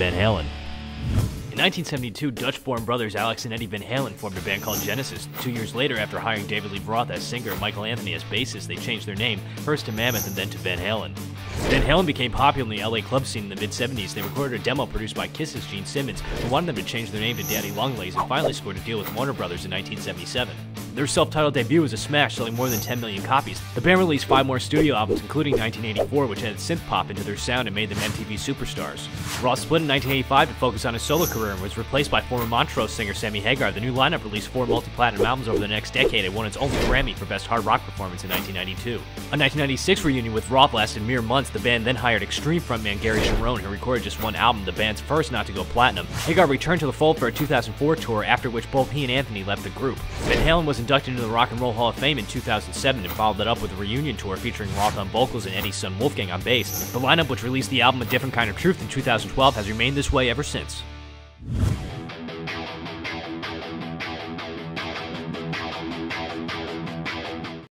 Van Halen. In 1972, Dutch-born brothers Alex and Eddie Van Halen formed a band called Genesis. Two years later, after hiring David Lee Roth as singer and Michael Anthony as bassist, they changed their name, first to Mammoth and then to Van Halen. Van Halen became popular in the LA club scene in the mid-70s. They recorded a demo produced by Kiss's Gene Simmons, who wanted them to change their name to Daddy Longlegs, and finally scored a deal with Warner Brothers in 1977. Their self-titled debut was a smash, selling more than 10 million copies. The band released five more studio albums, including 1984, which added synth pop into their sound and made them MTV superstars. Roth split in 1985 to focus on his solo career and was replaced by former Montrose singer Sammy Hagar. The new lineup released four multi-platinum albums over the next decade and won its only Grammy for Best Hard Rock Performance in 1992. A 1996 reunion with Roth lasted mere months. The band then hired Extreme frontman Gary Cherone, who recorded just one album, the band's first not to go platinum. Hagar returned to the fold for a 2004 tour, after which both he and Anthony left the group. Van Halen was inducted into the Rock and Roll Hall of Fame in 2007 and followed that up with a reunion tour featuring Roth on vocals and Eddie's son Wolfgang on bass. The lineup, which released the album A Different Kind of Truth in 2012, has remained this way ever since.